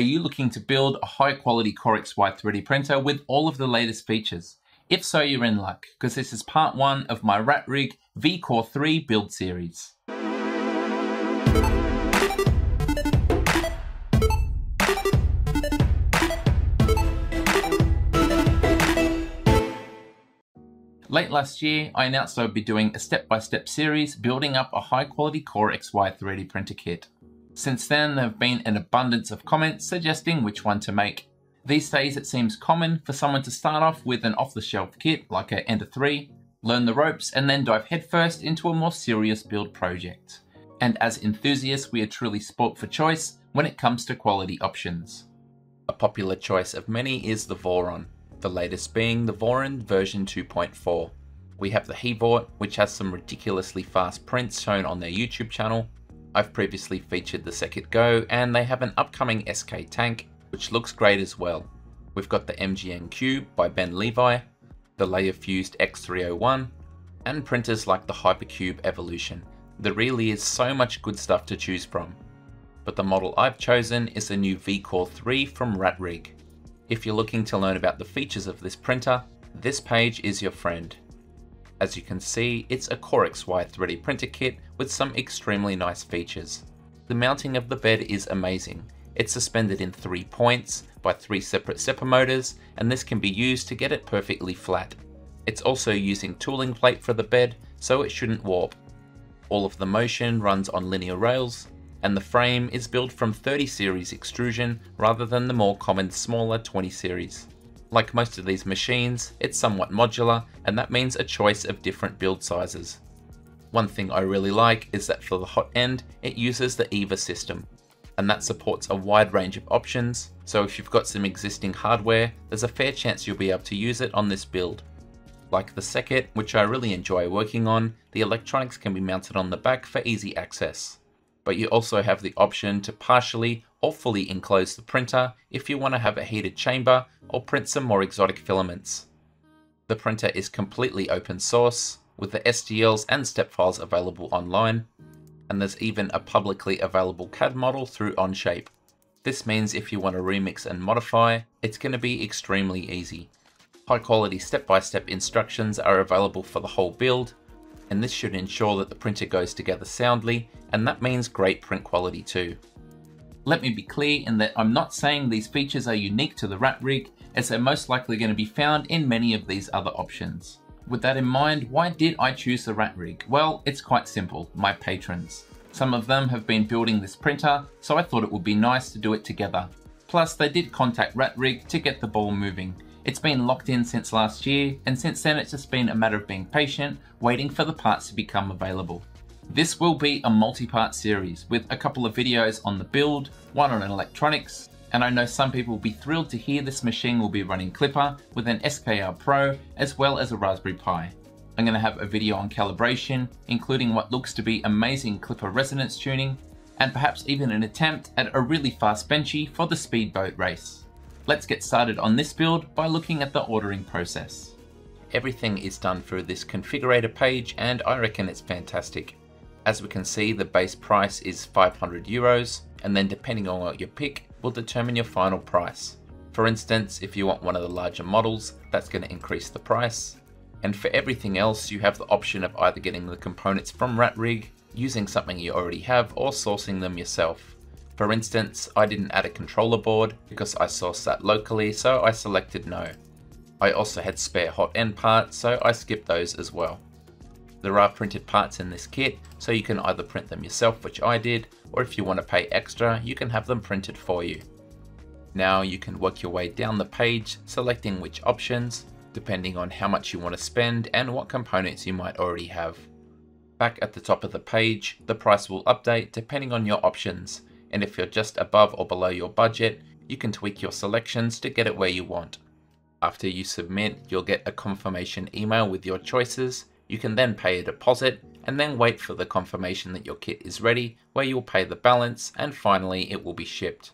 Are you looking to build a high quality Core XY 3D printer with all of the latest features? If so, you're in luck, because this is part one of my RatRig V-Core 3 build series. Late last year, I announced I would be doing a step-by-step -step series building up a high-quality Core XY 3D printer kit. Since then, there have been an abundance of comments suggesting which one to make. These days, it seems common for someone to start off with an off-the-shelf kit like a Ender 3, learn the ropes, and then dive headfirst into a more serious build project. And as enthusiasts, we are truly sport for choice when it comes to quality options. A popular choice of many is the Voron, the latest being the Voron version 2.4. We have the Hevort, which has some ridiculously fast prints shown on their YouTube channel. I've previously featured the SecKit Go, and they have an upcoming SK tank, which looks great as well. We've got the MGN Cube by Ben Levi, the Layer Fused X301, and printers like the Hypercube Evolution. There really is so much good stuff to choose from. But the model I've chosen is the new V-Core 3 from RatRig. If you're looking to learn about the features of this printer, this page is your friend. As you can see, it's a Core XY 3D printer kit with some extremely nice features. The mounting of the bed is amazing. It's suspended in three points by three separate stepper motors, and this can be used to get it perfectly flat. It's also using tooling plate for the bed, so it shouldn't warp. All of the motion runs on linear rails, and the frame is built from 30 series extrusion rather than the more common smaller 20 series. Like most of these machines, it's somewhat modular and that means a choice of different build sizes. One thing I really like is that for the hot end, it uses the EVA system, and that supports a wide range of options, so if you've got some existing hardware, there's a fair chance you'll be able to use it on this build. Like the SecKit, which I really enjoy working on, the electronics can be mounted on the back for easy access but you also have the option to partially or fully enclose the printer if you want to have a heated chamber or print some more exotic filaments. The printer is completely open source, with the STLs and step files available online, and there's even a publicly available CAD model through Onshape. This means if you want to remix and modify, it's going to be extremely easy. High quality step-by-step -step instructions are available for the whole build, and this should ensure that the printer goes together soundly, and that means great print quality too. Let me be clear in that I'm not saying these features are unique to the Rat rig, as they're most likely going to be found in many of these other options. With that in mind, why did I choose the Rat rig? Well, it's quite simple, my patrons. Some of them have been building this printer, so I thought it would be nice to do it together. Plus, they did contact Rat rig to get the ball moving, it's been locked in since last year, and since then it's just been a matter of being patient, waiting for the parts to become available. This will be a multi-part series with a couple of videos on the build, one on electronics, and I know some people will be thrilled to hear this machine will be running Klipper with an SKR Pro as well as a Raspberry Pi. I'm going to have a video on calibration, including what looks to be amazing Klipper resonance tuning, and perhaps even an attempt at a really fast benchy for the speedboat race. Let's get started on this build by looking at the ordering process. Everything is done through this configurator page and I reckon it's fantastic. As we can see the base price is 500 euros and then depending on what you pick will determine your final price. For instance, if you want one of the larger models, that's going to increase the price. And for everything else, you have the option of either getting the components from RatRig, using something you already have, or sourcing them yourself. For instance, I didn't add a controller board because I sourced that locally, so I selected no. I also had spare hot end parts, so I skipped those as well. There are printed parts in this kit, so you can either print them yourself, which I did, or if you want to pay extra, you can have them printed for you. Now you can work your way down the page, selecting which options, depending on how much you want to spend and what components you might already have. Back at the top of the page, the price will update depending on your options, and if you're just above or below your budget, you can tweak your selections to get it where you want. After you submit, you'll get a confirmation email with your choices. You can then pay a deposit and then wait for the confirmation that your kit is ready, where you'll pay the balance and finally it will be shipped.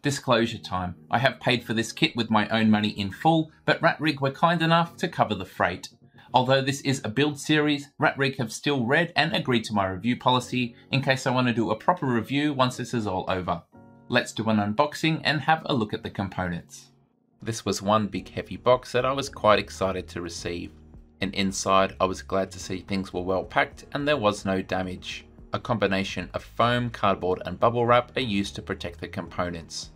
Disclosure time. I have paid for this kit with my own money in full, but RatRig were kind enough to cover the freight. Although this is a build series, RatRig have still read and agreed to my review policy in case I want to do a proper review once this is all over. Let's do an unboxing and have a look at the components. This was one big heavy box that I was quite excited to receive. And inside I was glad to see things were well packed and there was no damage. A combination of foam, cardboard and bubble wrap are used to protect the components.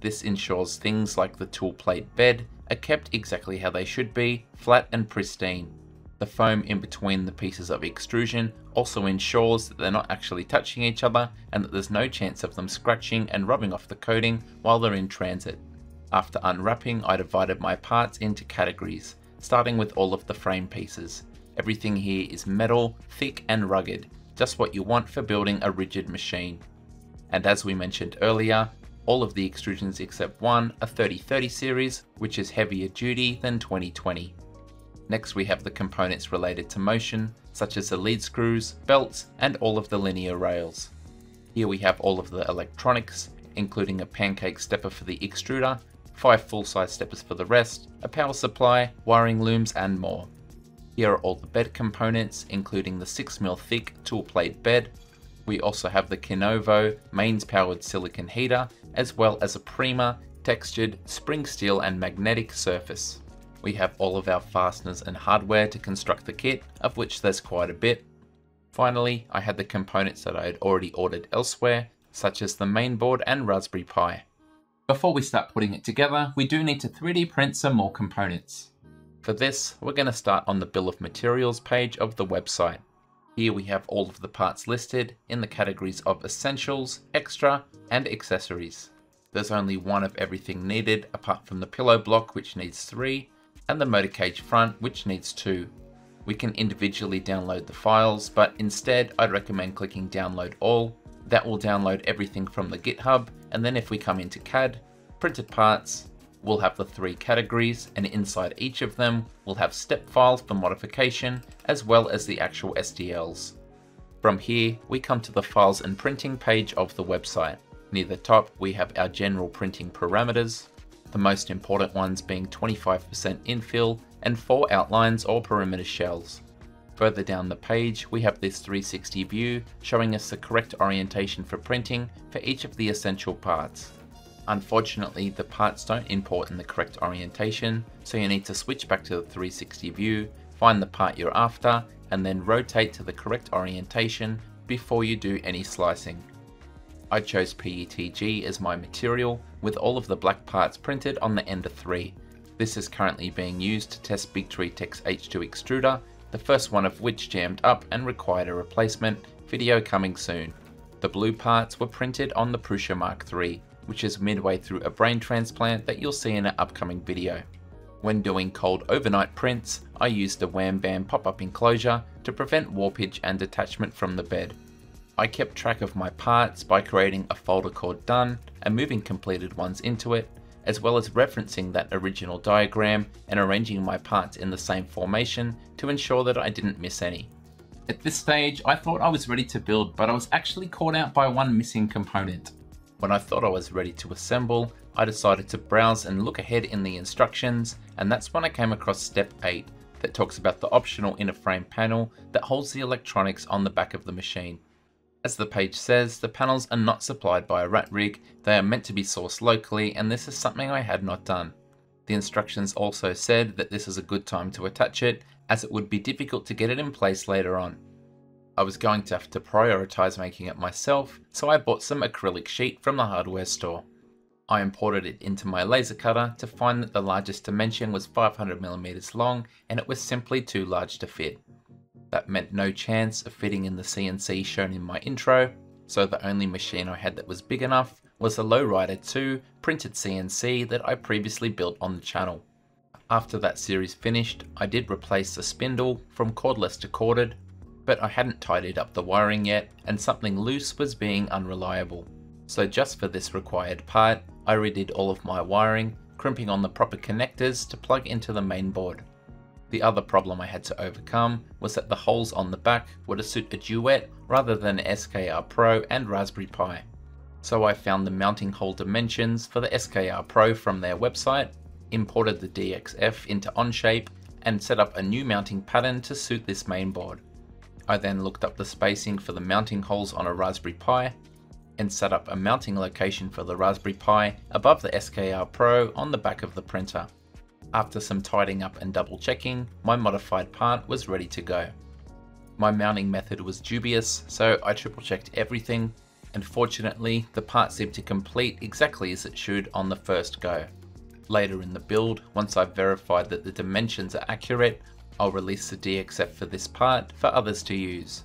This ensures things like the tool plate bed are kept exactly how they should be, flat and pristine. The foam in between the pieces of extrusion also ensures that they're not actually touching each other and that there's no chance of them scratching and rubbing off the coating while they're in transit. After unwrapping, I divided my parts into categories, starting with all of the frame pieces. Everything here is metal, thick and rugged, just what you want for building a rigid machine. And as we mentioned earlier, all of the extrusions except one are 3030 series, which is heavier duty than 2020. Next we have the components related to motion, such as the lead screws, belts, and all of the linear rails. Here we have all of the electronics, including a pancake stepper for the extruder, 5 full-size steppers for the rest, a power supply, wiring looms, and more. Here are all the bed components, including the 6mm thick tool plate bed. We also have the Keenovo mains powered silicon heater as well as a Prima textured spring steel and magnetic surface. We have all of our fasteners and hardware to construct the kit, of which there's quite a bit. Finally, I had the components that I had already ordered elsewhere, such as the mainboard and Raspberry Pi. Before we start putting it together, we do need to 3D print some more components. For this, we're going to start on the bill of materials page of the website. Here we have all of the parts listed in the categories of essentials, extra, and accessories. There's only one of everything needed apart from the pillow block which needs three, and the motor cage front which needs two. We can individually download the files, but instead I'd recommend clicking download all. That will download everything from the GitHub, and then if we come into CAD, printed parts, we'll have the three categories and inside each of them we'll have step files for modification as well as the actual STLs. From here we come to the files and printing page of the website. Near the top we have our general printing parameters, the most important ones being 25% infill and 4 outlines or perimeter shells. Further down the page we have this 360 view showing us the correct orientation for printing for each of the essential parts. Unfortunately, the parts don't import in the correct orientation, so you need to switch back to the 360 view, find the part you're after, and then rotate to the correct orientation before you do any slicing. I chose PETG as my material, with all of the black parts printed on the Ender 3. This is currently being used to test Bigtree Tech's H2 extruder, the first one of which jammed up and required a replacement, video coming soon. The blue parts were printed on the Prusa Mark III, which is midway through a brain transplant that you'll see in an upcoming video. When doing cold overnight prints, I used a Wham Bam pop-up enclosure to prevent warpage and detachment from the bed. I kept track of my parts by creating a folder called done and moving completed ones into it, as well as referencing that original diagram and arranging my parts in the same formation to ensure that I didn't miss any. At this stage, I thought I was ready to build, but I was actually caught out by one missing component. When I thought I was ready to assemble, I decided to browse and look ahead in the instructions, and that's when I came across step 8 that talks about the optional inner frame panel that holds the electronics on the back of the machine. As the page says, the panels are not supplied by a rat rig, they are meant to be sourced locally, and this is something I had not done. The instructions also said that this is a good time to attach it, as it would be difficult to get it in place later on. I was going to have to prioritize making it myself, so I bought some acrylic sheet from the hardware store. I imported it into my laser cutter to find that the largest dimension was 500mm long and it was simply too large to fit. That meant no chance of fitting in the CNC shown in my intro, so the only machine I had that was big enough was the Lowrider 2 printed CNC that I previously built on the channel. After that series finished, I did replace the spindle from cordless to corded but I hadn't tidied up the wiring yet and something loose was being unreliable. So just for this required part, I redid all of my wiring, crimping on the proper connectors to plug into the main board. The other problem I had to overcome was that the holes on the back were to suit a Duet rather than SKR Pro and Raspberry Pi. So I found the mounting hole dimensions for the SKR Pro from their website, imported the DXF into Onshape, and set up a new mounting pattern to suit this main board. I then looked up the spacing for the mounting holes on a Raspberry Pi. and set up a mounting location for the Raspberry Pi above the SKR Pro on the back of the printer. After some tidying up and double checking, my modified part was ready to go. My mounting method was dubious, so I triple checked everything, and fortunately the part seemed to complete exactly as it should on the first go. Later in the build, once I've verified that the dimensions are accurate, I'll release the DXF for this part for others to use.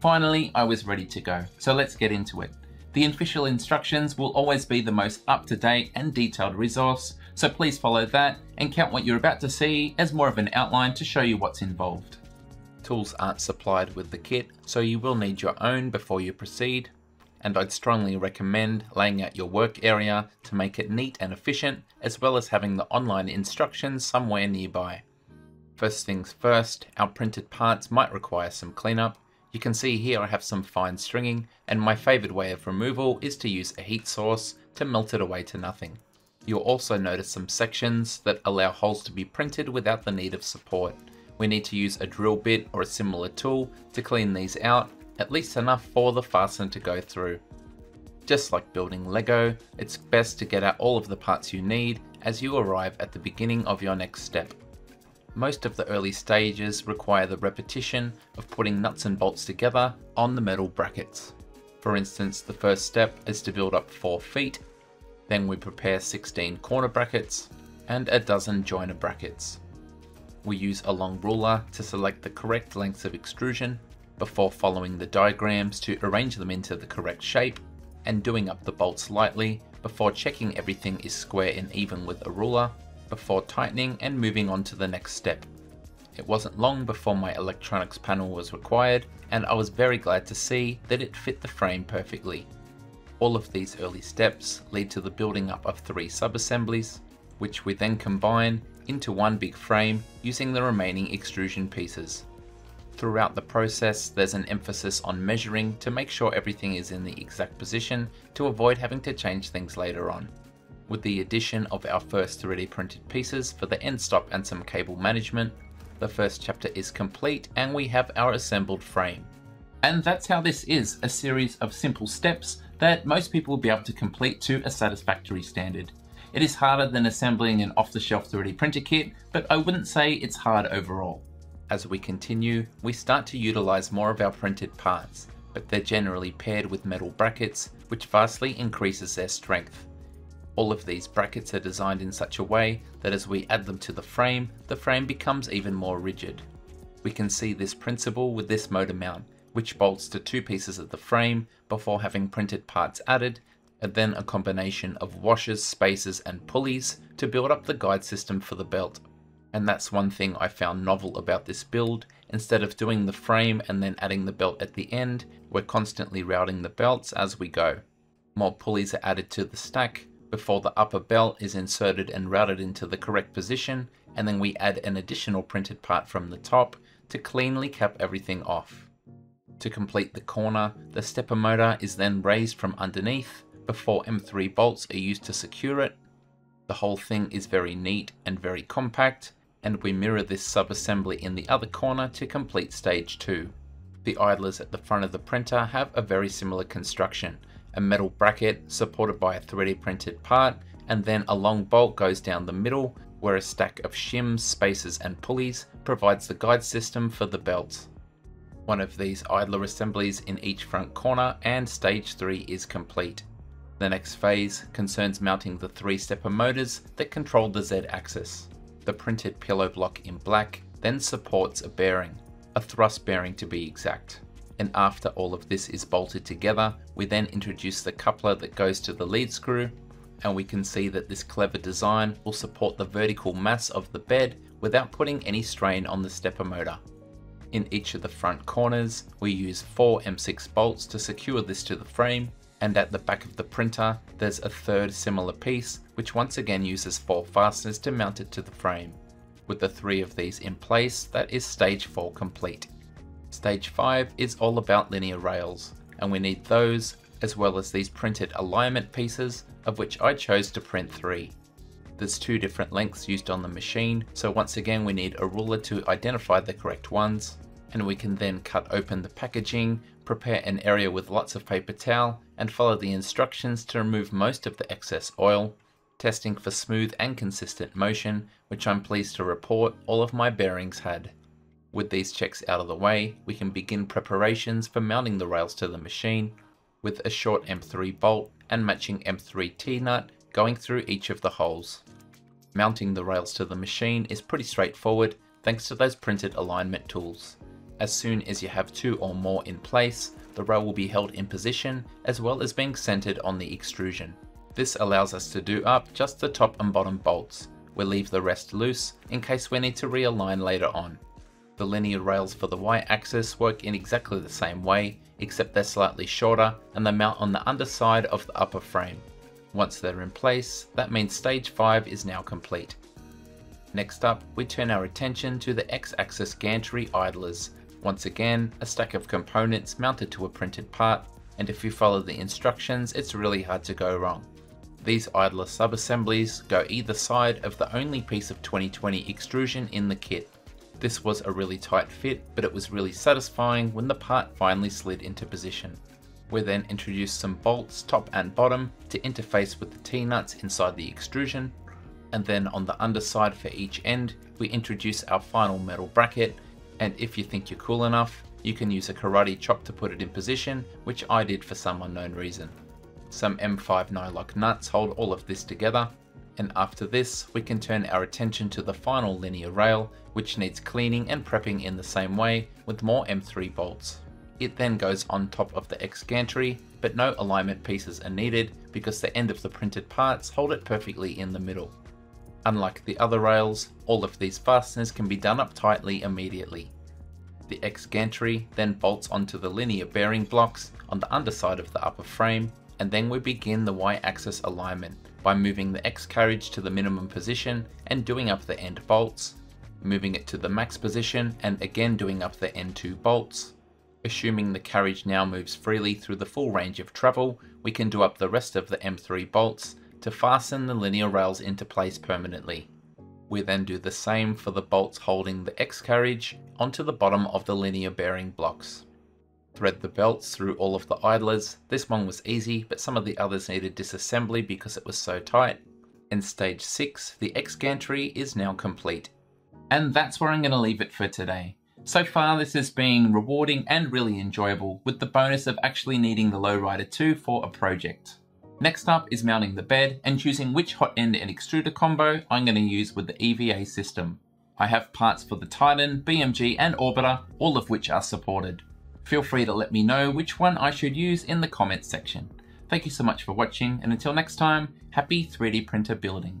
Finally, I was ready to go, so let's get into it. The official instructions will always be the most up-to-date and detailed resource, so please follow that and count what you're about to see as more of an outline to show you what's involved. Tools aren't supplied with the kit, so you will need your own before you proceed, and I'd strongly recommend laying out your work area to make it neat and efficient, as well as having the online instructions somewhere nearby. First things first, our printed parts might require some cleanup. You can see here I have some fine stringing, and my favourite way of removal is to use a heat source to melt it away to nothing. You'll also notice some sections that allow holes to be printed without the need of support. We need to use a drill bit or a similar tool to clean these out, at least enough for the fastener to go through. Just like building Lego, it's best to get out all of the parts you need as you arrive at the beginning of your next step. Most of the early stages require the repetition of putting nuts and bolts together on the metal brackets. For instance, the first step is to build up 4 feet, then we prepare 16 corner brackets and a dozen joiner brackets. We use a long ruler to select the correct lengths of extrusion before following the diagrams to arrange them into the correct shape and doing up the bolts lightly before checking everything is square and even with a ruler before tightening and moving on to the next step. It wasn't long before my electronics panel was required and I was very glad to see that it fit the frame perfectly. All of these early steps lead to the building up of three sub-assemblies, which we then combine into one big frame using the remaining extrusion pieces. Throughout the process, there's an emphasis on measuring to make sure everything is in the exact position to avoid having to change things later on. With the addition of our first 3D printed pieces for the end stop and some cable management, the first chapter is complete and we have our assembled frame. And that's how this is, a series of simple steps that most people will be able to complete to a satisfactory standard. It is harder than assembling an off-the-shelf 3D printer kit, but I wouldn't say it's hard overall. As we continue, we start to utilize more of our printed parts, but they're generally paired with metal brackets, which vastly increases their strength. All of these brackets are designed in such a way that as we add them to the frame, the frame becomes even more rigid. We can see this principle with this motor mount, which bolts to two pieces of the frame before having printed parts added, and then a combination of washers, spacers and pulleys to build up the guide system for the belt. And that's one thing I found novel about this build, instead of doing the frame and then adding the belt at the end, we're constantly routing the belts as we go. More pulleys are added to the stack, before the upper belt is inserted and routed into the correct position and then we add an additional printed part from the top to cleanly cap everything off. To complete the corner, the stepper motor is then raised from underneath before M3 bolts are used to secure it. The whole thing is very neat and very compact and we mirror this sub-assembly in the other corner to complete stage 2. The idlers at the front of the printer have a very similar construction a metal bracket supported by a 3D printed part, and then a long bolt goes down the middle where a stack of shims, spacers and pulleys provides the guide system for the belt. One of these idler assemblies in each front corner and stage 3 is complete. The next phase concerns mounting the three stepper motors that control the Z axis. The printed pillow block in black then supports a bearing, a thrust bearing to be exact and after all of this is bolted together, we then introduce the coupler that goes to the lead screw, and we can see that this clever design will support the vertical mass of the bed without putting any strain on the stepper motor. In each of the front corners, we use four M6 bolts to secure this to the frame, and at the back of the printer, there's a third similar piece, which once again uses four fasteners to mount it to the frame. With the three of these in place, that is stage 4 complete. Stage 5 is all about linear rails, and we need those as well as these printed alignment pieces, of which I chose to print 3. There's two different lengths used on the machine, so once again we need a ruler to identify the correct ones. And we can then cut open the packaging, prepare an area with lots of paper towel, and follow the instructions to remove most of the excess oil, testing for smooth and consistent motion, which I'm pleased to report all of my bearings had. With these checks out of the way, we can begin preparations for mounting the rails to the machine, with a short M3 bolt and matching M3 T-nut going through each of the holes. Mounting the rails to the machine is pretty straightforward thanks to those printed alignment tools. As soon as you have two or more in place, the rail will be held in position as well as being centered on the extrusion. This allows us to do up just the top and bottom bolts. We'll leave the rest loose in case we need to realign later on. The linear rails for the y-axis work in exactly the same way, except they're slightly shorter and they mount on the underside of the upper frame. Once they're in place, that means stage 5 is now complete. Next up, we turn our attention to the X-axis gantry idlers. Once again, a stack of components mounted to a printed part, and if you follow the instructions, it's really hard to go wrong. These idler subassemblies go either side of the only piece of 2020 extrusion in the kit. This was a really tight fit, but it was really satisfying when the part finally slid into position. We then introduced some bolts top and bottom to interface with the T-nuts inside the extrusion and then on the underside for each end we introduce our final metal bracket and if you think you're cool enough you can use a karate chop to put it in position which I did for some unknown reason. Some M5 nylock nuts hold all of this together and after this we can turn our attention to the final linear rail which needs cleaning and prepping in the same way with more M3 bolts. It then goes on top of the X gantry but no alignment pieces are needed because the end of the printed parts hold it perfectly in the middle. Unlike the other rails, all of these fasteners can be done up tightly immediately. The X gantry then bolts onto the linear bearing blocks on the underside of the upper frame, and then we begin the Y-axis alignment by moving the X carriage to the minimum position and doing up the end bolts, moving it to the max position and again doing up the end two bolts. Assuming the carriage now moves freely through the full range of travel, we can do up the rest of the M3 bolts to fasten the linear rails into place permanently. We then do the same for the bolts holding the X carriage onto the bottom of the linear bearing blocks. Thread the belts through all of the idlers. This one was easy, but some of the others needed disassembly because it was so tight. In stage 6, the X gantry is now complete. And that's where I'm going to leave it for today. So far this has been rewarding and really enjoyable with the bonus of actually needing the Lowrider 2 for a project. Next up is mounting the bed and choosing which hot end and extruder combo I'm going to use with the EVA system. I have parts for the Titan, BMG and Orbiter, all of which are supported. Feel free to let me know which one I should use in the comments section. Thank you so much for watching and until next time, happy 3D printer building.